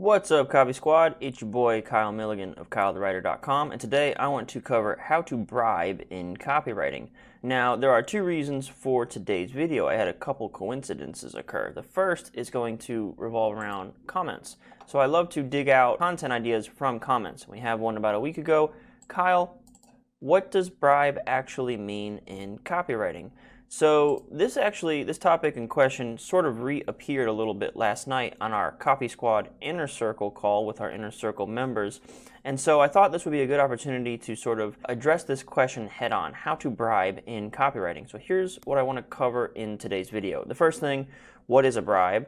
What's up, Copy Squad? It's your boy Kyle Milligan of KyleTheWriter.com, and today I want to cover how to bribe in copywriting. Now, there are two reasons for today's video. I had a couple coincidences occur. The first is going to revolve around comments. So I love to dig out content ideas from comments. We have one about a week ago. Kyle, what does bribe actually mean in copywriting? So this actually, this topic in question sort of reappeared a little bit last night on our Copy Squad Inner Circle call with our Inner Circle members. And so I thought this would be a good opportunity to sort of address this question head on, how to bribe in copywriting. So here's what I want to cover in today's video. The first thing, what is a bribe?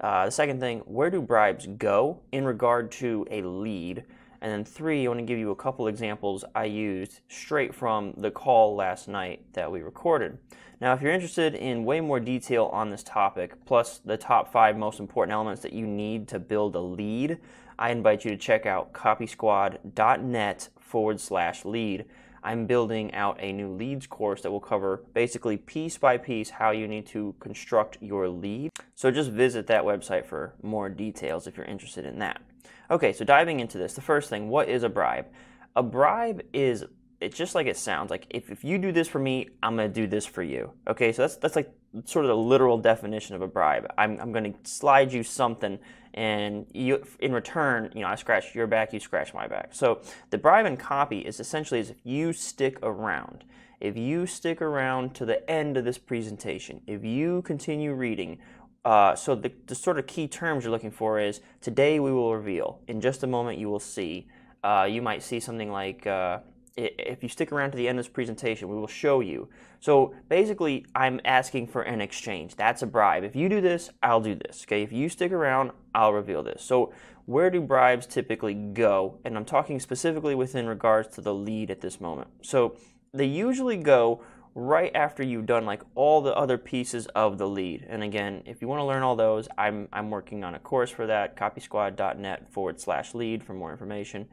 Uh, the second thing, where do bribes go in regard to a lead? And then three, I want to give you a couple examples I used straight from the call last night that we recorded. Now, if you're interested in way more detail on this topic, plus the top five most important elements that you need to build a lead, I invite you to check out copysquad.net forward slash lead. I'm building out a new leads course that will cover basically piece by piece how you need to construct your lead. So just visit that website for more details if you're interested in that. Okay, so diving into this, the first thing, what is a bribe? A bribe is it's just like it sounds. Like if, if you do this for me, I'm gonna do this for you. Okay, so that's that's like sort of the literal definition of a bribe. I'm I'm gonna slide you something, and you in return, you know, I scratch your back, you scratch my back. So the bribe and copy is essentially is if you stick around. If you stick around to the end of this presentation, if you continue reading, uh, so the, the sort of key terms you're looking for is today we will reveal. In just a moment, you will see. Uh, you might see something like uh, if you stick around to the end of this presentation, we will show you. So basically, I'm asking for an exchange. That's a bribe. If you do this, I'll do this. Okay. If you stick around, I'll reveal this. So where do bribes typically go? And I'm talking specifically within regards to the lead at this moment. So they usually go right after you've done like all the other pieces of the lead. And again, if you want to learn all those, I'm, I'm working on a course for that, copysquad.net forward slash lead for more information.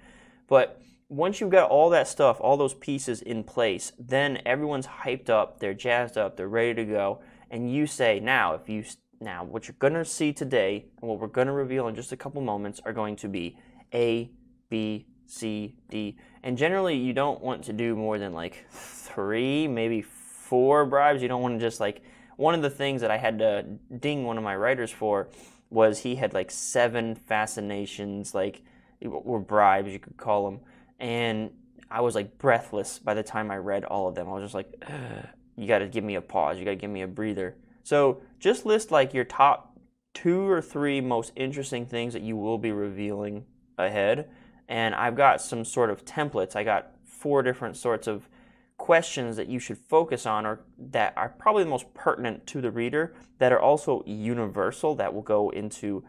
But once you've got all that stuff, all those pieces in place, then everyone's hyped up, they're jazzed up, they're ready to go. And you say, now, if you, now, what you're going to see today and what we're going to reveal in just a couple moments are going to be A, B, C, D. And generally, you don't want to do more than like three, maybe four bribes. You don't want to just like, one of the things that I had to ding one of my writers for was he had like seven fascinations, like, or bribes, you could call them. And I was like breathless by the time I read all of them. I was just like, you got to give me a pause. You got to give me a breather. So just list like your top two or three most interesting things that you will be revealing ahead and I've got some sort of templates. I got four different sorts of questions that you should focus on or that are probably the most pertinent to the reader that are also universal that will go into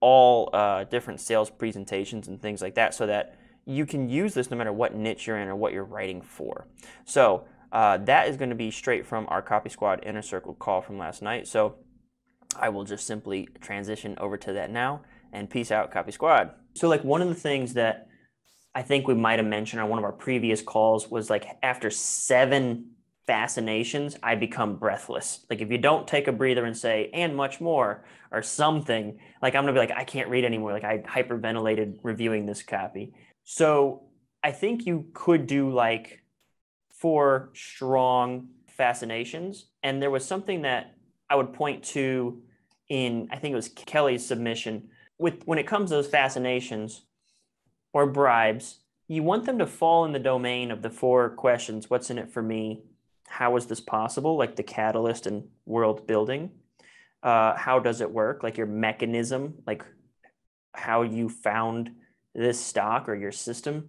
all uh, different sales presentations and things like that so that you can use this no matter what niche you're in or what you're writing for. So uh, that is going to be straight from our Copy Squad Inner Circle call from last night. So I will just simply transition over to that now and peace out, Copy Squad. So, like, one of the things that I think we might have mentioned on one of our previous calls was like after seven fascinations, I become breathless. Like, if you don't take a breather and say, and much more, or something, like, I'm gonna be like, I can't read anymore. Like, I hyperventilated reviewing this copy. So, I think you could do like four strong fascinations. And there was something that I would point to in, I think it was Kelly's submission with when it comes to those fascinations or bribes, you want them to fall in the domain of the four questions what's in it for me? How is this possible? Like the catalyst and world building. Uh, how does it work? Like your mechanism, like how you found this stock or your system.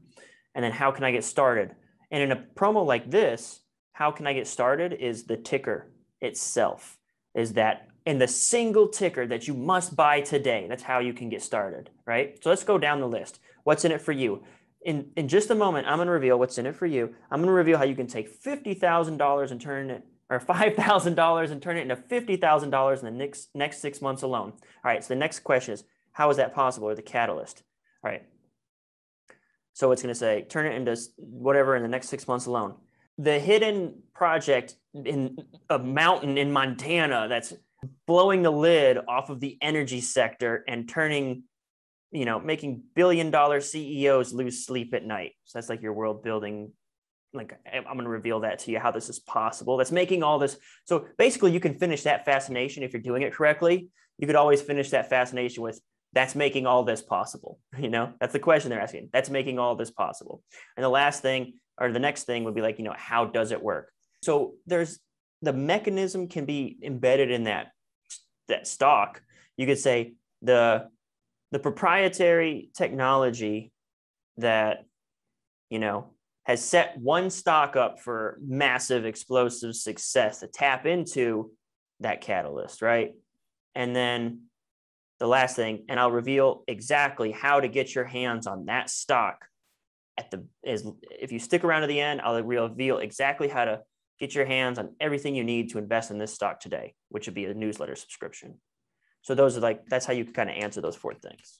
And then how can I get started? And in a promo like this, how can I get started is the ticker itself, is that in the single ticker that you must buy today. That's how you can get started, right? So let's go down the list. What's in it for you? In, in just a moment, I'm going to reveal what's in it for you. I'm going to reveal how you can take $50,000 and turn it, or $5,000 and turn it into $50,000 in the next, next six months alone. All right, so the next question is, how is that possible, or the catalyst? All right. So it's going to say, turn it into whatever in the next six months alone. The hidden project in a mountain in Montana that's blowing the lid off of the energy sector and turning you know, making billion dollar CEOs lose sleep at night. So that's like your world building. Like I'm going to reveal that to you how this is possible. That's making all this. So basically, you can finish that fascination if you're doing it correctly. You could always finish that fascination with that's making all this possible. You know, that's the question they're asking. That's making all this possible. And the last thing or the next thing would be like, you know, how does it work? So there's the mechanism can be embedded in that that stock. You could say the the proprietary technology that you know has set one stock up for massive explosive success to tap into that catalyst right and then the last thing and i'll reveal exactly how to get your hands on that stock at the is if you stick around to the end i'll reveal exactly how to get your hands on everything you need to invest in this stock today which would be a newsletter subscription so those are like that's how you kind of answer those four things.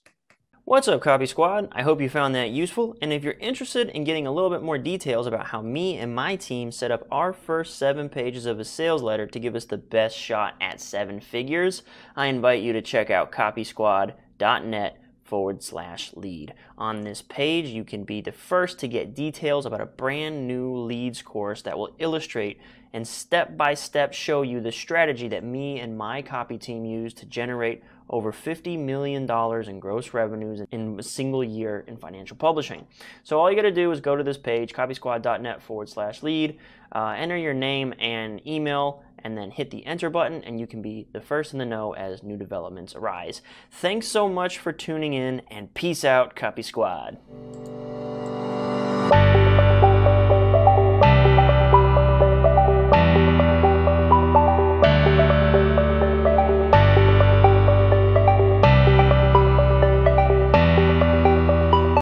What's up, Copy Squad? I hope you found that useful. And if you're interested in getting a little bit more details about how me and my team set up our first seven pages of a sales letter to give us the best shot at seven figures, I invite you to check out copysquad.net forward slash lead. On this page, you can be the first to get details about a brand new leads course that will illustrate and step by step show you the strategy that me and my copy team use to generate over $50 million in gross revenues in a single year in financial publishing. So all you got to do is go to this page, copysquad.net forward slash lead, uh, enter your name and email, and then hit the enter button, and you can be the first in the know as new developments arise. Thanks so much for tuning in, and peace out, Copy Squad.